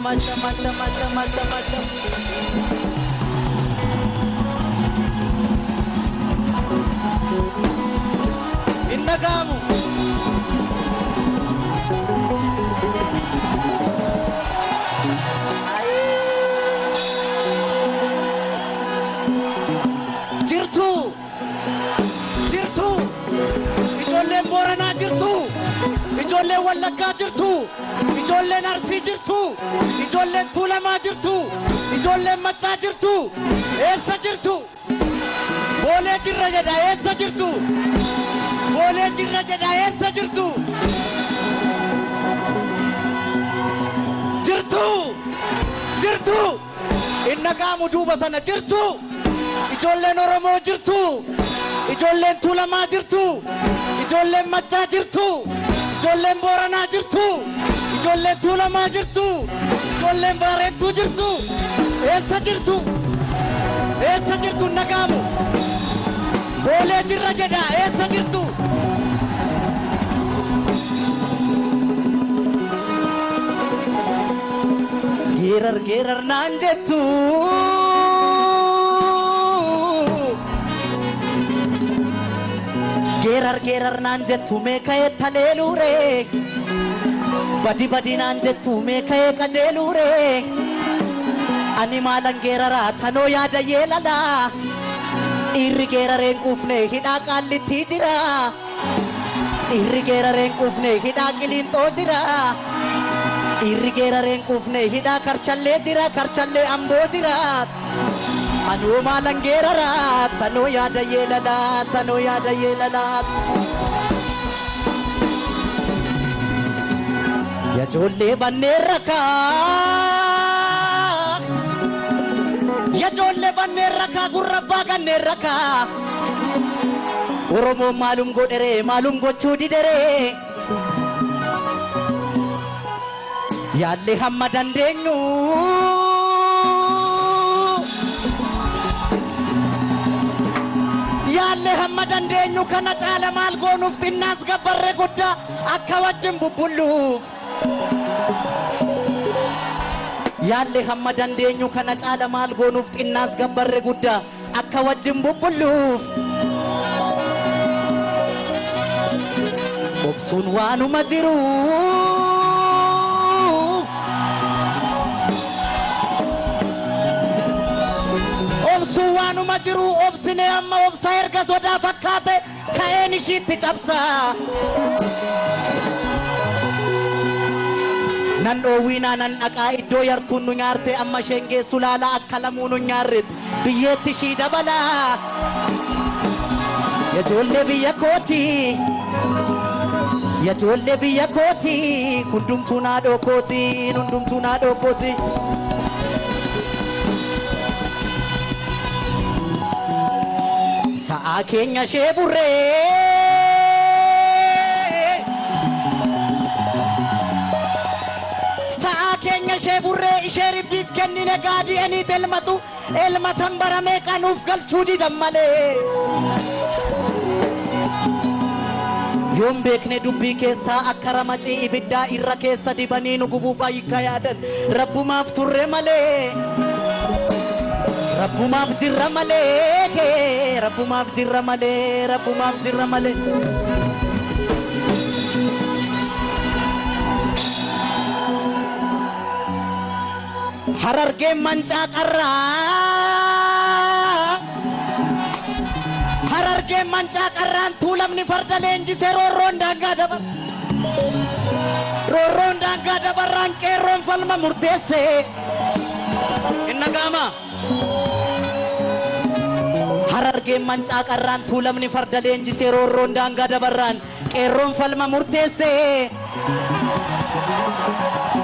much, so much, so much, so much, so much, so much. Indagamo. Jirtu. Jirtu. Ijoolleen Booranaa jirtu. Ijoolleen Wallaggaa. Ijoolleen arsii jirtu ijoolleen tuulamaa jirtu ijoolleen maccaa jirtu eessa jirtu boolee jirra jedha eessa jirtu boolee jirra jedha eessa jirtu jirtu jirtu hin dhaga'amu duuba sana jirtu ijoolleen oromoo jirtu ijoolleen tuulamaa jirtu ijoolleen maccaa jirtu ijoolleen booranaa jirtu बोले तू ना माजर तू बोले बारे तुजर तू, ए सजर तू, ए सजर तू नकाम बोले जिर रजडा, ए सजर तू। गेरर गेरर नांजे तू। गेरर गेरर नांजे तू मैं कहे थलेलू रे। Badi badi naan jettu mee ka'ee qajeeluure ani maalan geeraraa tanoo yaada yeelala dhiirri geerareen quufne hidhaa qaallittii jira dhiirri geerareen quufne hidhaa qiliinxoo jira dhiirri geerareen quufne hidhaa karchallee jira karchallee amboo jira. Anuu maalan geeraraa tanoo yaada yeelalaa tanoo yaada ganneen rakaa oromoon maalum godheree maalum gochuu dideree yaallee hamma dandeenyu yaallee hamma dandeenyu kana caala maal goonuuf xinnaas gabbarre guddaa akka wajjin bubbulluuf ያለ ሀመ ደንዴኙ ከነ ጫለ ማል ጎኑፍ ጢናስ ገበሬ ጉዳ አከ ወጅን ቡቡሉፍ ኦብሱን ዋኑመ ጅሩ ኦብሱ ዋኑመ ጅሩ ኦብስኔ አመ ኦብሳ ኤርገ ሶዳ ፈካቴ። ከኤን ጨብሳ nan dhoowwiinaa nan dhaqaa iddoo yartuun nu nyaarte amma isheen geessu laala akka lamuu nu nyaarret biyyeetti ishii dabala yajoollee biyya kooti yajoollee biyya kooti hundumtuu naadhoo kooti hundumtuu naadhoo kooti sa'aa keenya ishee burree keenya ishee burree ishee ribbiif kennine gaadii eniit elmatu elmatan baramee qanuuf galchuu didan malee yoon beekne dubbii keessaa akka ramacii ibiddaa irra keessa dibanii nu gubuuf ayyikka yaadan rabbumaaf turre malee rabbumaaf jirra malee rabbumaaf jirra malee rabbumaaf jirra malee harar game mancakara harar game mancakara tulam ni fardalen di sero ronda gada bar ro ronda gada bar rangke ronfal mamurdese ama. harar game mancakara tulam ni fardalen di sero ronda gada baran ke ronfal mamurdese Thank.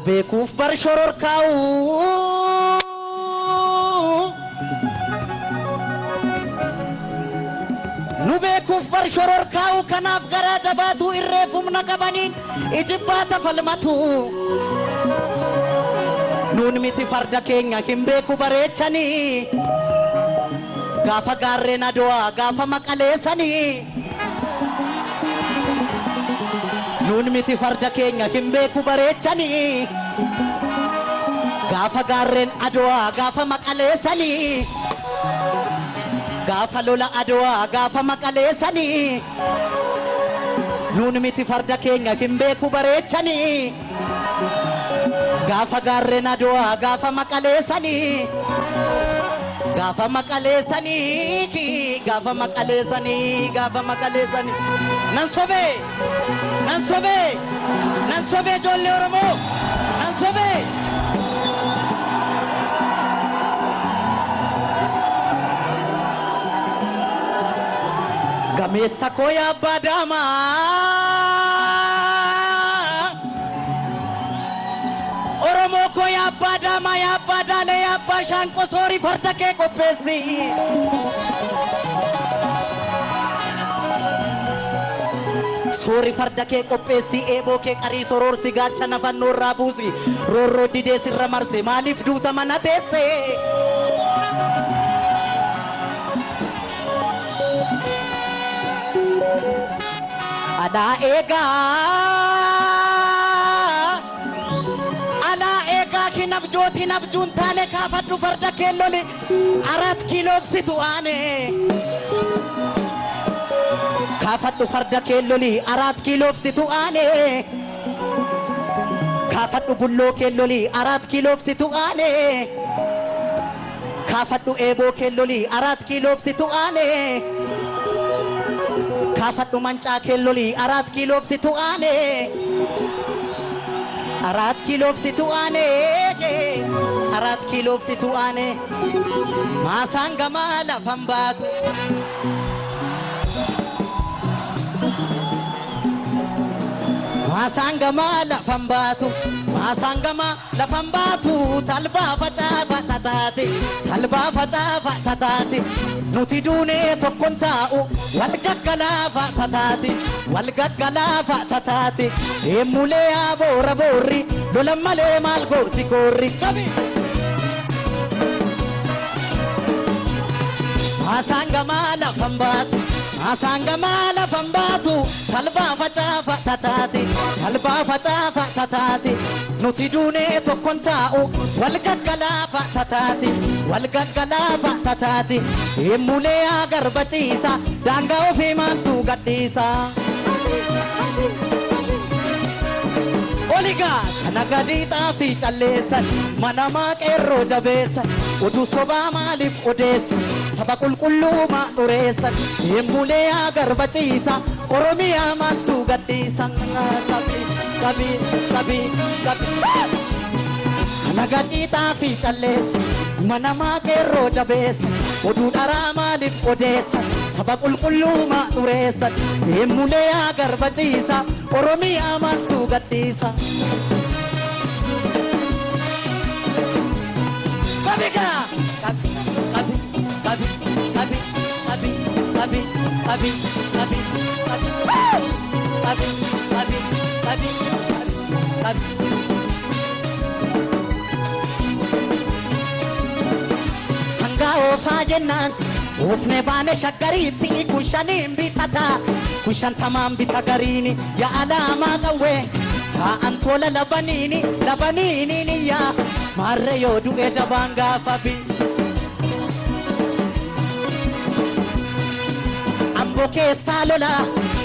nu beekuuf bar shororkaa'u nu beekuuf bar shororkaa'u kanaaf garaa jabaatu irreef humna qabaniin ijibbaata falmatu nuun miti farda keenya hin beeku bareechanii gaafa gaarreen adowaa gaafa maqaleessanii nuun miti farda keenya hin beeku bareechanii gaafa gaarreen adowaa gaafa maqaleessanii gaafa lola adowaa gaafa maqaleessanii nuun miti farda keenya hin beeku bareechanii gaafa gaarreen adowaa gaafa maqaleessanii gaafa maqaleessanii gaafa maqaleessanii gaafa maqaleessanii nan sobee 난섭에 난섭에 졸려 여러분 난섭에 gameessa koo yaabba daamaa oromoo koo yaabba daamaa yaabba daalee yaabba shaanqoo soorii farda kee qopheessi. Soori farda kee qopheessi eeboo kee qarii soroorsi gaacha nafannoo irraa buusi roorroo didee sirra marse maaliif duuta mana teesse. Alaa eegaa alaa eegaa kinabjoot hinabjuun taane kaafadhu farda kee loli arat kiiloofsitu aane. kaafadhu farda keellolii araat kiiloof situ aane kaafadhu bulloo keellolii araat kiiloof situ aane kaafadhu eeboo keellolii araat kiiloof situ aane kaafadhu mancaa keellolii araat kiiloof situ aane አራት ኪሎ ብስቱ አኔ አራት ኪሎ ብስቱ አኔ ማሳን ገማ ለፈንባቱ maasaan gamaa lafan baatu. Baatu maasangama lafan baatu talbaa facaafa tataate talbaa facaafa tataate nuti duunee tokkon taa'u wal gaggalaafa tataate wal gaggalaafa tataate eemmulee yaa boora boorri lola malee maal gooti koorri qabi. Maasangama lafan baatu maasangama lafan baatu talbaa facaafa tataate talbaa facaafa tataate nuti duunee tokkon taa'u wal gaggalaafa tataate wal gaggalaafa tataate eemmulee yaa garbaciisa daangaa ofii maaltu gadhiisa. Oligaa kana gadiidhaa fi calleessan manamaa qeerroo jabeessan oduu sobaa maaliif odeessu saba qulqulluuma xureessan deemulee agarbaciisa oromiyaa maaltu gadhiisan qabi qabi qabi qabi nagaa dhiitaa fi calleessa manamaa keerroo jabeessa oduu dharaa maaliif odeessa saba qulqulluuma xureessa deemulee agarbaciisa oromiyaa maaltu gadhiisa. Kabika! Sangaa oofaa jennaan oofne baane shaggariitti kun shaniin bitata kun shantamaan bita gariini yaa alaamaa qawwee taa'an tola labaniini labaniini niyyaa maarre yoo du'e jabaan gaafa bi. Abo keessaa lola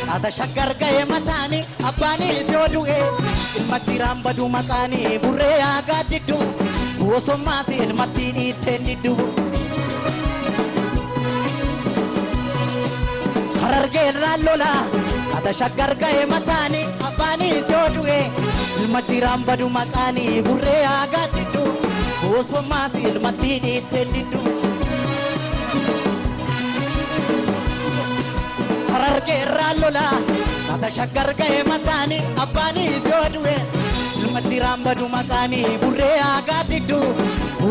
haata shaggar ga'ee mataanii abbaanii si odu'e dhimma jiraan baduu maqaanii burree haagaa diddu bosommaa si ilmattiin ittiin diddu. Harargeerraan lola haata shaggar ga'ee matiram badu matani odu'e dhimma jiraan baduu maqaanii burree haagaa diddu harargeerraallola sata shakkar ga'e mataanii abbaanii siyoo du'e ilmatti raambadu mataanii burree haagaa diddu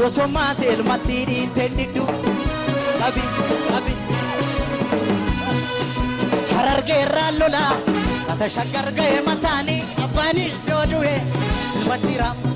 osommaa seelmatti dhiitteen diddu qabi qabi harargeerraallola sata shakkar Matani, mataanii abbaanii siyoo du'e ilmatti raambadu.